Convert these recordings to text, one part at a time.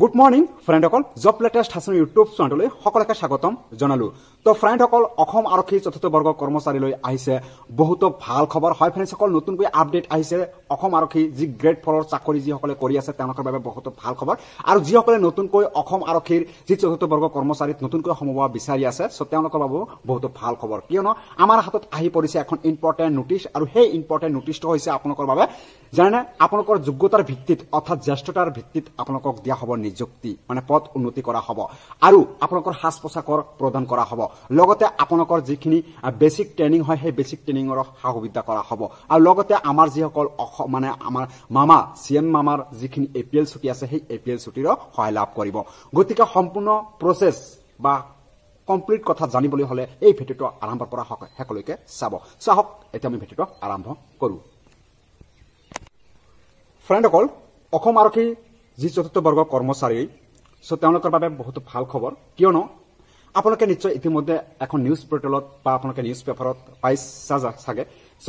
Good morning ফ্ৰেণ্ডসকল job latest হাছন YouTube চেনেললৈ সকলোকে স্বাগতম জনালো। তো ফ্ৰেণ্ডসকল অসম আৰক্ষী চতুৰ্থ বৰ্গ কৰ্মচাৰীলৈ আহিছে। বহুতো ভাল খবৰ। হয় ফ্ৰেণ্ডসকল নতুনকৈ আপডেট আহিছে। অসম আৰক্ষী যি গ্ৰেড ফ'ৰৰ চাকৰি যিসকলে কৰি আছে তেওঁলোকৰ বাবে বহুতো ভাল খবৰ। আৰু যিসকলে নতুনকৈ অসম আৰক্ষীৰ যি চতুৰ্থ বৰ্গ কৰ্মচাৰীত নতুনকৈ সোমোৱা বিচাৰি আছে চ' তেওঁলোকৰ বাবেও বহুতো ভাল খবৰ। কিয়নো আমাৰ হাতত আহি পৰিছে এখন ইম্পৰ্টেণ্ট নটিচ আৰু সেই ইম্পৰ্টেণ্ট নটিচটো হৈছে আপোনালোকৰ বাবে জানেনে? আপোনালোকৰ যোগ্যতাৰ ভিত্তিত অৰ্থাৎ জ্যেষ্ঠতাৰ ভিত্তিত আপোনালোকক দিয়া হ'ব নিযুক্তি মানে পদ উন্নতি কৰা হ'ব। আৰু আপোনালোকৰ সাজ পোছাকৰ প্ৰদান কৰা হ'ব। লগতে আপোনালোকৰ যিখিনি বেচিক ট্ৰেইনিং হয় সেই বেচিক ট্ৰেইনিঙৰ সা সুবিধা কৰা হ'ব। আৰু লগতে আমাৰ যিসকল মানে আমাৰ মামা চি এম মামাৰ যিখিনি এ পি এল ছুটী আছে সেই এ পি এল ছুটীৰো সহায় লাভ কৰিব। গতিকে সম্পূৰ্ণ প্ৰচেছ বা কমপ্লিট কথা জানিবলৈ হ'লে এই ভিডিঅ'টো আৰম্ভৰ পৰা শেষলৈকে চাব। চাহক এতিয়া আমি ভিডিঅ'টো আৰম্ভ কৰোঁ। ফ্ৰেণ্ডসকল অসম আৰক্ষী যি চতুৰ্থ বৰ্গৰ কৰ্মচাৰী চ' তেওঁলোকৰ বাবে বহুতো ভাল খবৰ। কিয়নো আপোনালোকে নিশ্চয় ইতিমধ্যে এখন নিউজ পৰ্টেলত বা আপোনালোকে নিউজ পেপাৰত পাইছা চাগে। চ'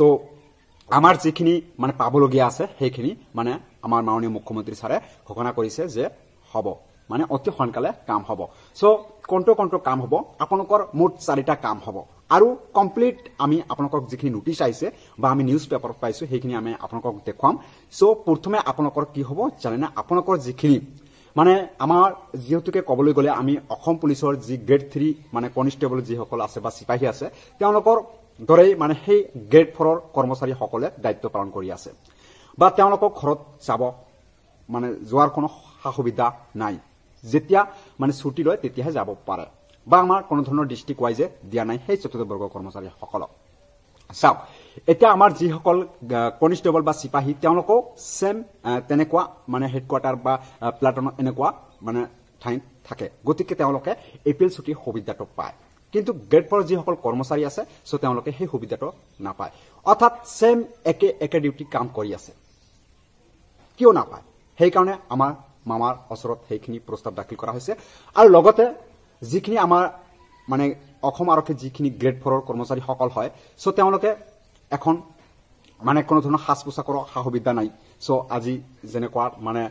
আমাৰ যিখিনি মানে পাবলগীয়া আছে সেইখিনি মানে আমাৰ মাননীয় মুখ্যমন্ত্ৰী ছাৰে ঘোষণা কৰিছে যে হ'ব। মানে অতি সোনকালে কাম হ'ব। চ' কোনটো কোনটো কাম হ'ব? আপোনালোকৰ মুঠ চাৰিটা কাম হ'ব। আৰু কমপ্লিট আমি আপোনালোকক যিখিনি নটিচ আহিছে বা আমি নিউজ পেপাৰত পাইছোঁ সেইখিনি আমি আপোনালোকক দেখুৱাম। চ' প্ৰথমে আপোনালোকৰ কি হ'ব জানেনে? আপোনালোকৰ যিখিনি মানে আমাৰ যিহেতুকে ক'বলৈ গ'লে আমি অসম পুলিচৰ যি গ্ৰেড থ্ৰী মানে কনিষ্টেবল যিসকল আছে বা চিপাহী আছে তেওঁলোকৰ দৰেই মানে সেই গ্ৰেড ফ'ৰৰ কৰ্মচাৰীসকলে দায়িত্ব পালন কৰি আছে। বা তেওঁলোকক ঘৰত যাব মানে যোৱাৰ কোনো সা সুবিধা নাই। যেতিয়া মানে ছুটি লয় তেতিয়াহে যাব পাৰে। বা আমাৰ কোনো ধৰণৰ ডিষ্ট্ৰিক্ট ৱাইজে দিয়া নাই সেই চতুৰ্থ বৰ্গৰ কৰ্মচাৰীসকলক। চাওক এতিয়া আমাৰ যিসকল কনিষ্টেবল বা চিপাহী তেওঁলোকেও ছেম তেনেকুৱা মানে হেডকোৱাৰ্টাৰ বা প্লাটনত এনেকুৱা মানে ঠাইত থাকে। গতিকে তেওঁলোকে এ পি এল ছুটিৰ সুবিধাটো পায়। কিন্তু গ্ৰেড ফ'ৰ যিসকল কৰ্মচাৰী আছে চ' তেওঁলোকে সেই সুবিধাটো নাপায়। অৰ্থাৎ ছেম একে একে ডিউটি কাম কৰি আছে। কিয় নাপায়? সেইকাৰণে আমাৰ মামাৰ ওচৰত সেইখিনি প্ৰস্তাৱ দাখিল কৰা হৈছে। আৰু লগতে যিখিনি আমাৰ মানে অসম আৰক্ষীৰ যিখিনি গ্ৰেড ফ'ৰৰ কৰ্মচাৰীসকল হয় চ' তেওঁলোকে এখন মানে কোনো ধৰণৰ সাজ পোছাকৰ সা সুবিধা নাই। চ' আজি যেনেকুৱা মানে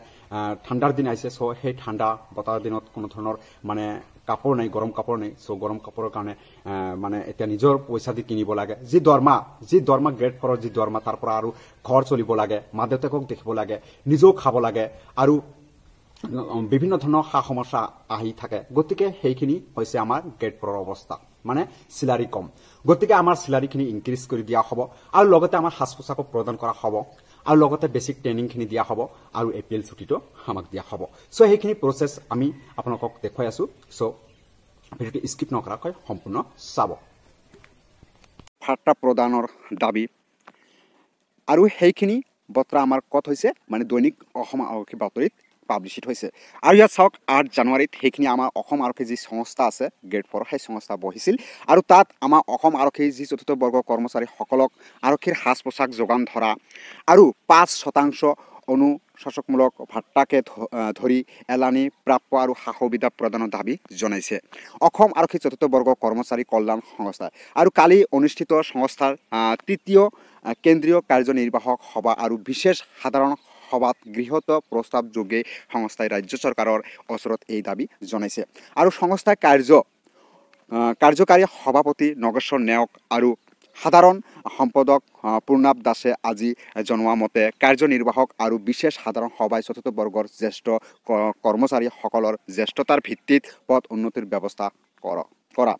ঠাণ্ডাৰ দিন আহিছে চ' সেই ঠাণ্ডা বতাহৰ দিনত কোনো ধৰণৰ মানে কাপোৰ নাই গৰম কাপোৰ নাই চ' গৰম কাপোৰৰ কাৰণে মানে এতিয়া নিজৰ পইচা দি কিনিব লাগে। যি দৰমা যি দৰমা গ্ৰেড ফ'ৰৰ যি দৰমা তাৰ পৰা আৰু ঘৰ চলিব লাগে মা দেউতাকক দেখিব লাগে নিজেও খাব লাগে আৰু বিভিন্ন ধৰণৰ সা সমস্যা আহি থাকে। গতিকে সেইখিনি হৈছে আমাৰ গ্ৰেড ফ'ৰৰ অৱস্থা মানে চিলাৰী কম। গতিকে আমাৰ চিলাৰীখিনি ইনক্ৰিজ কৰি দিয়া হ'ব আৰু লগতে আমাৰ সাজ পোছাকো প্ৰদান কৰা হ'ব। আৰু লগতে বেছিক ট্ৰেইনিংখিনি দিয়া হ'ব আৰু এ পি এল ছুটীটো আমাক দিয়া হ'ব। চ' সেইখিনি প্ৰচেছ আমি আপোনালোকক দেখুৱাই আছোঁ। চ' ভিডিঅ'টো স্কিপ নকৰাকৈ সম্পূৰ্ণ চাব। ভাৰ্তা প্ৰদানৰ দাবী। আৰু সেইখিনি বতৰা আমাৰ ক'ত হৈছে? মানে দৈনিক অসম আৰক্ষী বাতৰিত। পাব্লিছিত হৈছে। আৰু ইয়াত চাওক আঠ জানুৱাৰীত সেইখিনি আমাৰ অসম আৰক্ষী যি সংস্থা আছে গ্ৰেড ফ'ৰ সেই সংস্থা বহিছিল। আৰু তাত আমাৰ অসম আৰক্ষীৰ যি চতুৰ্থ বৰ্গৰ কৰ্মচাৰীসকলক আৰক্ষীৰ সাজ পোছাক যোগান ধৰা আৰু পাঁচ শতাংশ অনুশাসকমূলক ভাত্তাকে ধৰি এলানি প্ৰাপ্য আৰু সা সুবিধা প্ৰদানৰ দাবী জনাইছে। অসম আৰক্ষী চতুৰ্থ বৰ্গৰ কৰ্মচাৰী কল্যাণ সংস্থা। আৰু কালি অনুষ্ঠিত সংস্থাৰ তৃতীয় কেন্দ্ৰীয় কাৰ্যনিৰ্বাহক সভা আৰু বিশেষ সাধাৰণ সভাত গৃহত প্ৰস্তাৱযোগে সংস্থাই ৰাজ্য চৰকাৰৰ ওচৰত এই দাবী জনাইছে। আৰু সংস্থাই কাৰ্য কাৰ্যকাৰী সভাপতি নগেশ্বৰ নেওগ আৰু সাধাৰণ সম্পাদক পূৰ্ণাব দাসে আজি জনোৱা মতে কাৰ্যনিৰ্বাহক আৰু বিশেষ সাধাৰণ সভাই চতুৰ্থ বৰ্গৰ জ্যেষ্ঠ কৰ্মচাৰীসকলৰ জ্যেষ্ঠতাৰ ভিত্তিত পদ উন্নতিৰ ব্যৱস্থা কৰা।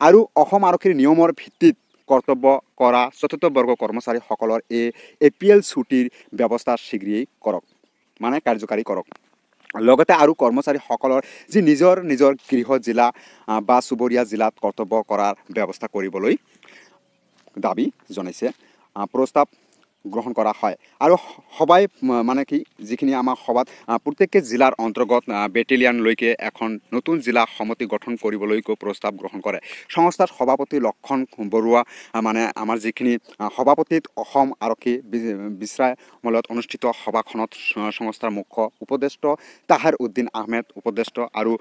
আৰু অসম আৰক্ষীৰ নিয়মৰ ভিত্তিত কৰ্তব্য কৰা চতুৰ্থ বৰ্গ কৰ্মচাৰীসকলৰ এই এ পি এল ছুটীৰ ব্যৱস্থা শীঘ্ৰেই কৰক মানে কাৰ্যকাৰী কৰক। লগতে আৰু কৰ্মচাৰীসকলৰ যি নিজৰ নিজৰ গৃহ জিলা বা চুবুৰীয়া জিলাত কৰ্তব্য কৰাৰ ব্যৱস্থা কৰিবলৈ দাবী জনাইছে। প্ৰস্তাৱ গ্ৰহণ কৰা হয়। আৰু সবাই মানে কি যিখিনি আমাৰ সভাত প্ৰত্যেকটো জিলাৰ অন্তৰ্গত বেটেলিয়ানলৈকে এখন নতুন জিলা সমিতি গঠন কৰিবলৈকো প্ৰস্তাৱ গ্ৰহণ কৰে। সংস্থাৰ সভাপতি লক্ষণ বৰুৱা মানে আমাৰ যিখিনি সভাপতিত অসম আৰক্ষী বিশ্ৰামলত অনুষ্ঠিত সভাখনত সংস্থাৰ মুখ্য উপদেষ্টা তাহেৰ উদ্দিন আহমেদ উপদেষ্টা আৰু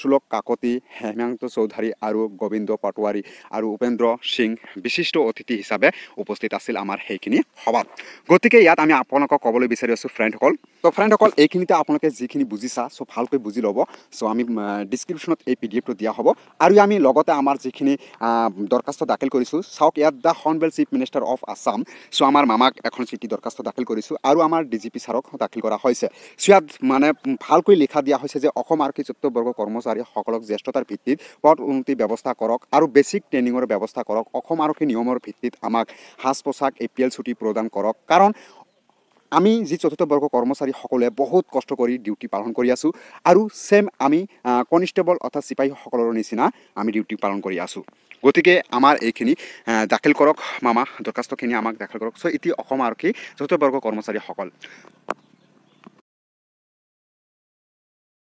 সুলক কাকতি হেমান্ত চৌধাৰী আৰু গোবিন্দ পাটোৱাৰী আৰু উপেন্দ্ৰ সিং বিশিষ্ট অতিথি হিচাপে উপস্থিত আছিল আমাৰ সেইখিনি সভাত। গতিকে ইয়াত আমি আপোনালোকক ক'বলৈ বিচাৰি আছোঁ ফ্ৰেণ্ডসকল তো ফ্ৰেণ্ডসকল এইখিনিতে আপোনালোকে যিখিনি বুজিছা চ' ভালকৈ বুজি ল'ব। চ' আমি ডিছক্ৰিপশ্যনত এই পি ডি এফটো দিয়া হ'ব। আৰু আমি লগতে আমাৰ যিখিনি দৰখাস্ত দাখিল কৰিছোঁ চাওক ইয়াত the hornbill chief minister of Assam চ' আমাৰ মামাক এখন চিঠি দৰখাস্ত দাখিল কৰিছোঁ আৰু আমাৰ ডি জি পি ছাৰক দাখিল কৰা হৈছে। চ' ইয়াত মানে ভালকৈ লিখা দিয়া হৈছে যে অসম আৰক্ষী চতুৰ্বৰ্গ কৰ্মচাৰীসকলক জ্যেষ্ঠতাৰ ভিত্তিত পদ উন্নতিৰ ব্যৱস্থা কৰক আৰু বেছিক ট্ৰেইনিঙৰ ব্যৱস্থা কৰক। অসম আৰক্ষী নিয়মৰ ভিত্তিত আমাক সাজ পোছাক এ পি এল ছুটি প্ৰদান কৰক। কাৰণ আমি যি চতুৰ্থ বৰ্গ কৰ্মচাৰী সকলোৱে বহুত কষ্ট কৰি ডিউটি পালন কৰি আছোঁ আৰু ছেম আমি কনিষ্টেবল অৰ্থাৎ চিপাহীসকলৰ নিচিনা আমি ডিউটি পালন কৰি আছোঁ। গতিকে আমাৰ এইখিনি দাখিল কৰক মামা দৰখাস্তখিনি আমাক দাখিল কৰক। চ' এতিয়া অসম আৰক্ষী চতুৰ্থ বৰ্গ কৰ্মচাৰীসকল।